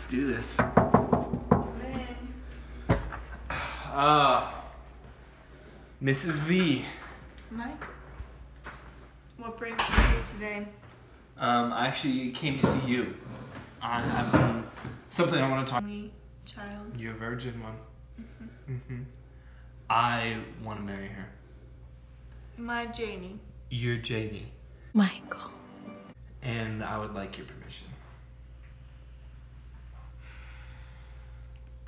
Let's do this. Uh, Mrs. V. Mike, what brings you here today? Um, I actually came to see you. I have some something I want to talk. Only child. You're a virgin one. Mm-hmm. I want to marry her. My Janie. You're Janie. Michael. and I would like your permission.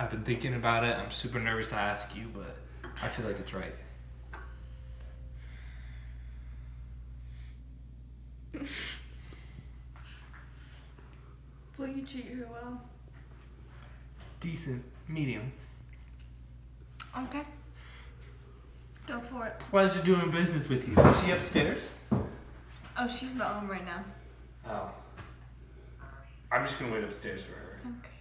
I've been thinking about it. I'm super nervous to ask you, but I feel like it's right. Will you treat her well? Decent, medium. Okay. Go for it. Why is she doing business with you? Is she upstairs? Oh, she's not home right now. Oh. I'm just gonna wait upstairs for her. Okay.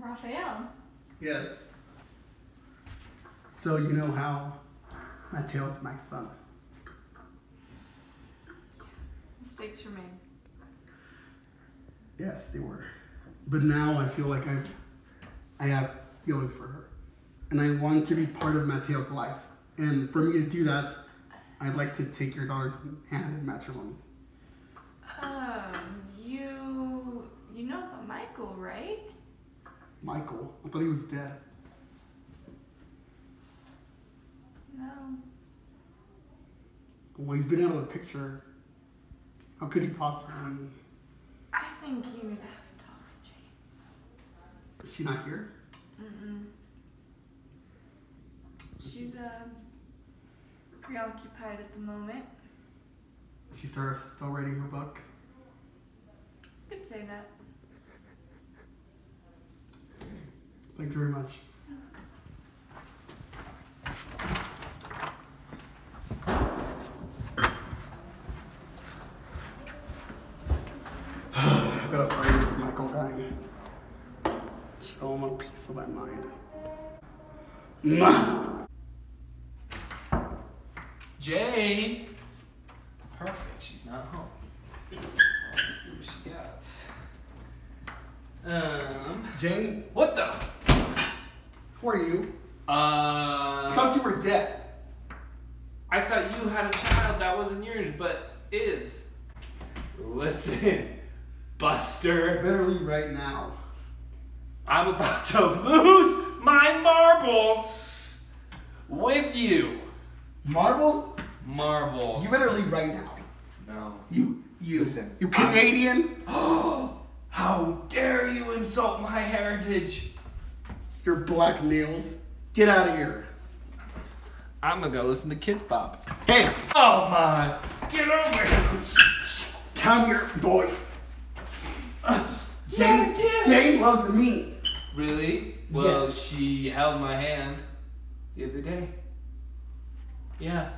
Rafael. Yes. So you know how Mateo's my son. Mistakes were made. Yes, they were. But now I feel like I've I have feelings for her. And I want to be part of Mateo's life. And for me to do that, I'd like to take your daughter's hand in matrimony. Um, you you know about Michael, right? Michael, I thought he was dead. No. Well, he's been out of the picture. How could he possibly? I think you need to have a talk with Jane. Is she not here? Mm-mm. She's uh preoccupied at the moment. Is she start, still writing her book? Could say that. Thanks very much. I gotta find this Michael guy. Show him a piece of my mind. Nah. Jane! Perfect, she's not home. Let's see what she got. Um, Jane, what the? Who are you? I Uh, thought you were dead. I thought you had a child that wasn't yours, but is. Listen, Buster, Better leave right now. I'm about to lose my marbles with you. Marbles? Marbles. You better leave right now. No. You, you, Listen, you Canadian? Oh, how dare you insult my heritage? Your black nails. Get out of here. I'm gonna go listen to Kidz Bop. Hey, Oh my! Get over here! come here, boy. Uh, Not Jane, again. Jane loves me. Really? Well, Yes. she held my hand the other day. Yeah.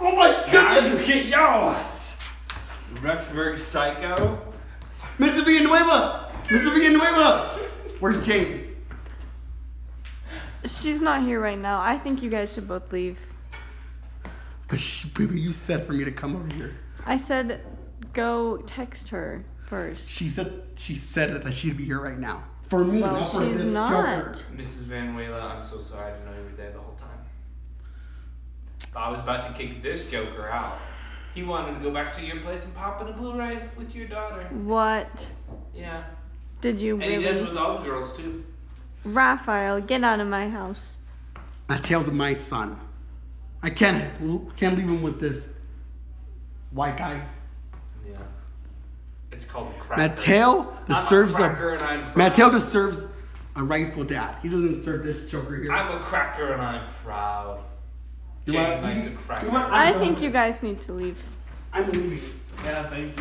Oh my I goodness! get yours! Rexburg Psycho? Mr. Villanueva! Mr. Villanueva! Where's Jane? She's not here right now. I think you guys should both leave. But sh- baby, you said for me to come over here. I said go text her first. She said she said that she'd be here right now. For me, Well, not for she's this not. joker. Mrs. Van Wela, I'm so sorry I didn't know you were there the whole time. I was about to kick this joker out. He wanted to go back to your place and pop in a Blu-ray with your daughter. What Yeah. Did you And he does really? with all the girls too. Rafael, get out of my house. Mateo's my son. I can't can't leave him with this white guy. Yeah. It's called a cracker. Mateo I'm deserves a a, and I'm proud. Mateo deserves a rightful dad. He doesn't deserve this joker here. I'm a cracker and I'm proud. You Jane want- likes you- a cracker. you want- I I'm done think you guys need to leave. I'm leaving. Yeah, thank you.